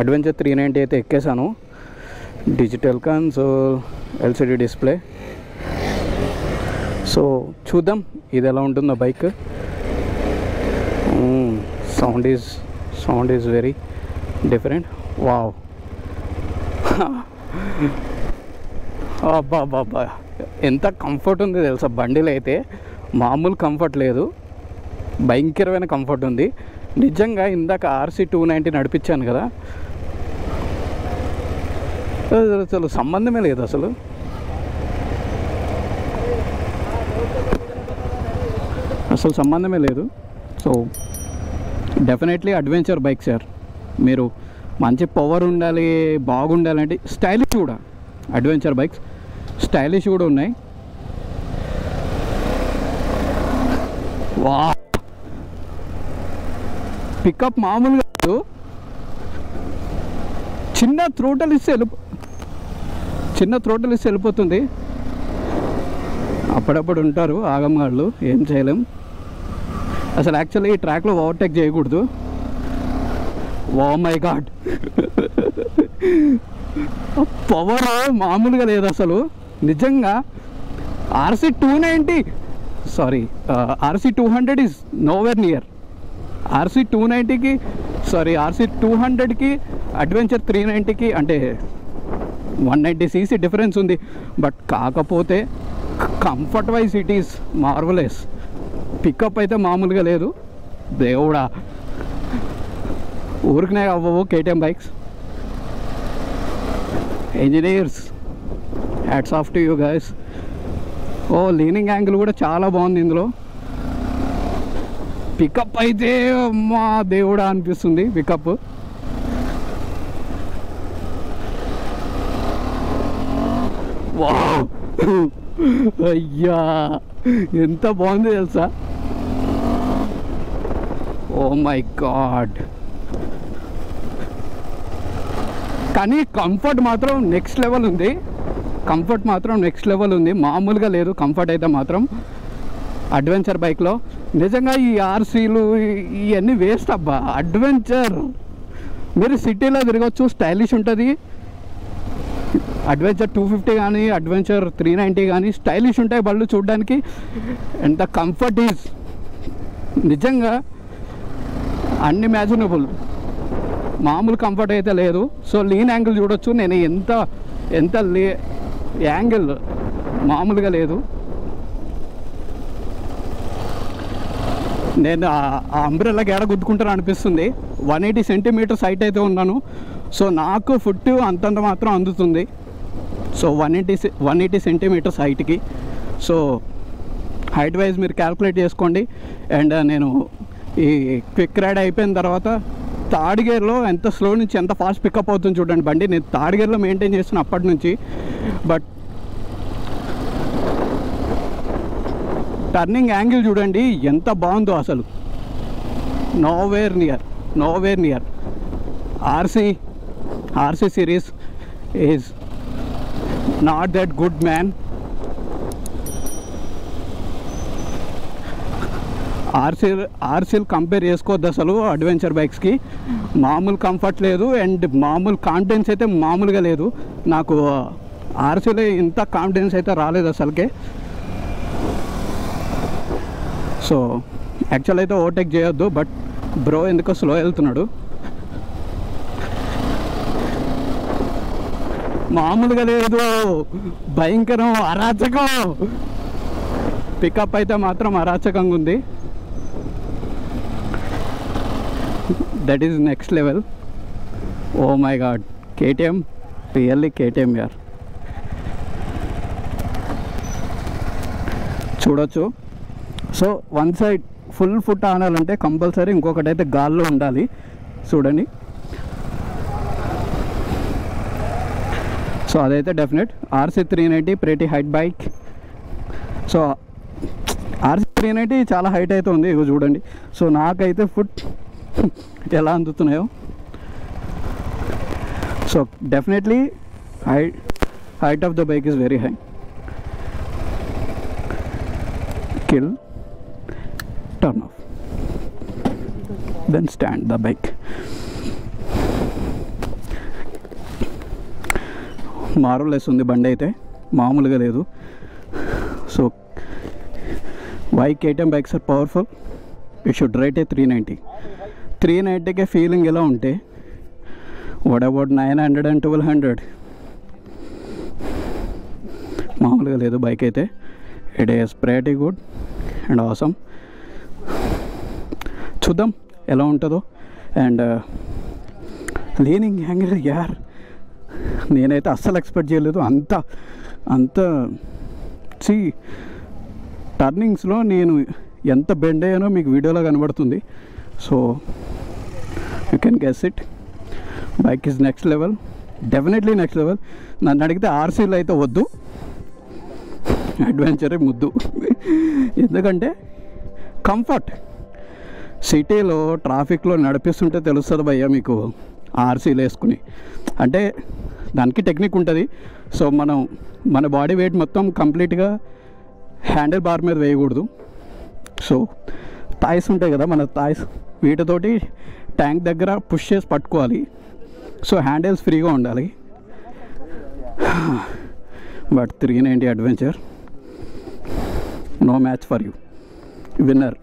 Adventure three ninety అయితే ఎక్కేసాను digital console LCD display so చూద్దాం ఇది ఎలా ఉంటుందో bike sound is sound is very different wow అబ్బా బాబా ఎంత కంఫర్ట్ ఉంది తెలుసా బండిలో అయితే. మామూలు కంఫర్ట్ లేదు. భయంకరమైన కంఫర్ట్ ఉంది. నిజంగా ఇందాక ఆర్సీ టూ నైంటీ నడిపించాను కదా. అసలు- సంబంధమే లేదు అసలు. అసలు సంబంధమే లేదు. So definitely adventure bike sir మీరు మంచి పవర్ ఉండాలి బాగుండాలంటే స్టైలిష్ కూడా. అడ్వెంచర్ బైక్స్ స్టైలిష్ కూడా ఉన్నాయి. వా పికప్ మామూలుగా చిన్న త్రోటలు ఇస్తే వెళ్ళిపో చిన్న త్రోటలు ఇస్తే వెళ్ళిపోతుంది. అప్పుడప్పుడు ఉంటారు ఆగమగాళ్ళు ఏం చేయలేం. అసలు యాక్చువల్లీ ఈ ట్రాక్లో ఓవర్టేక్ చేయకూడదు. ఓ మై గాడ్ పవర్ మామూలుగా లేదు అసలు. నిజంగా RC two ninety sorry RC two hundred is nowhere near RC two నైంటీకి sorry RC two హండ్రెడ్కి అడ్వెంచర్ త్రీ నైంటీకి అంటే వన్ నైంటీ సీసీ డిఫరెన్స్ ఉంది. బట్ కాకపోతే comfort wise it is marvellous pickup అయితే మామూలుగా లేదు. దేవుడా. ఊరికినే అవ్వవు KTM bikes engineers hats off to you guys oh leaning angle కూడా చాలా బాగుంది ఇందులో. పికప్ అయితే మా దేవుడా అనిపిస్తుంది పికప్. వావ్. అయ్యా ఎంత బాగుంది తెలుసా? Oh my god. కానీ కంఫర్ట్ మాత్రం నెక్స్ట్ లెవెల్ ఉంది. కంఫర్ట్ మాత్రం నెక్స్ట్ లెవెల్ ఉంది. మామూలుగా లేదు కంఫర్ట్ అయితే మాత్రం. అడ్వెంచర్ బైక్లో. నిజంగా ఈ ఆర్సీలు ఇవన్నీ వేస్ట్ అబ్బా. అడ్వెంచర్. మీరు సిటీలో తిరగచ్చు స్టైలిష్ ఉంటుంది. అడ్వెంచర్ టూ ఫిఫ్టీ కానీ అడ్వెంచర్ త్రీ నైంటీ కానీ స్టైలిష్ ఉంటాయి బళ్ళు చూడడానికి. ఎంత కంఫర్ట్ ఈజ్. నిజంగా అన్ఇమాజినబుల్. మామూలు కంఫర్ట్ అయితే లేదు. సో లీన్ యాంగిల్ చూడొచ్చు. నేను ఎంత ఎంత లే యాంగిల్ మామూలుగా లేదు. నేను ఆ అంబ్రెల్లా గేడ గుద్దుకుంటాను అనిపిస్తుంది. వన్ ఎయిటీ సెంటీమీటర్స్ హైట్ అయితే ఉన్నాను. సో నాకు ఫుట్ అంతంత మాత్రం అందుతుంది. So one eighty one eighty centimetres హైట్కి so height wise మీరు క్యాల్కులేట్ చేసుకోండి. అండ్ నేను ఈ క్విక్ రైడ్ అయిపోయిన తర్వాత థర్డ్ గేర్లో ఎంత స్లో నుంచి ఎంత ఫాస్ట్ పికప్ అవుతుంది చూడండి బండి. నేను థర్డ్ గేర్లో మెయింటైన్ చేస్తున్నాను అప్పటి నుంచి. బట్ టర్నింగ్ యాంగిల్ చూడండి ఎంత బాగుందో అసలు. Nowhere near nowhere near RC RC series is not that good man ఆర్సీల్ ఆర్సీలు కంపేర్ చేసుకోవద్దు అసలు అడ్వెంచర్ బైక్స్కి మామూలు కంఫర్ట్ లేదు అండ్ మామూలు కాన్ఫిడెన్స్ అయితే మామూలుగా లేదు. నాకు ఆర్సీలో ఇంత కాన్ఫిడెన్స్ అయితే రాలేదు అసలుకే. సో యాక్చువల్ అయితే ఓవర్టేక్ చేయొద్దు బట్ బ్రో ఎందుకో స్లో వెళ్తున్నాడు. మామూలుగా లేదు. భయంకరం అరాచకం. పికప్ అయితే మాత్రం అరాచకంగా ఉంది. That is next level oh my god KTM really KTM యార్ చూడొచ్చు. So one side full foot ఆనాలంటే compulsory ఇంకొకటి అయితే గాల్లో ఉండాలి. చూడండి. సో అదైతే definite. RC three ninety pretty height bike. So RC three ninety చాలా హైట్ అయితే ఉంది ఇవి చూడండి. సో నాకైతే ఫుట్ ఎలా అందుతున్నాయో. So definitely high height of the bike is very high. Kill. turn off. Then stand the bike. Marvellous ఉంది బండి అయితే మామూలుగా లేదు so why KTM bikes are powerful you should ride a three ninety three నైంటీకే feeling ఎలా ఉంటే what about nine hundred and twelve hundred మామూలుగా లేదు bike అయితే it is pretty good and awesome చూద్దాం ఎలా ఉంటుందో. అండ్ లీనింగ్ యాంగిల్ యార్ నేనైతే అస్సలు ఎక్స్పెక్ట్ చేయలేదు. అంత అంత సి టర్నింగ్స్లో నేను ఎంత బెండ్ అయ్యానో మీకు వీడియోలో కనబడుతుంది. So you can guess it bike is next level definitely next level నన్ను అడిగితే ఆర్సీలు అయితే వద్దు. అడ్వెంచరే ముద్దు. ఎందుకంటే కంఫర్ట్ సిటీలో ట్రాఫిక్లో నడిపిస్తుంటే తెలుస్తుంది భయ్య మీకు ఆర్సీలు వేసుకుని. అంటే దానికి టెక్నిక్ ఉంటుంది. సో మనం మన బాడీ వెయిట్ మొత్తం కంప్లీట్గా హ్యాండిల్ బార్ మీద వేయకూడదు. సో థాయిస్ ఉంటాయి కదా మన థాయిస్ వీటితోటి ట్యాంక్ దగ్గర పుష్ చేసి పట్టుకోవాలి. సో హ్యాండిల్స్ ఫ్రీగా ఉండాలి. But three ninety adventure. No match for you. Winner.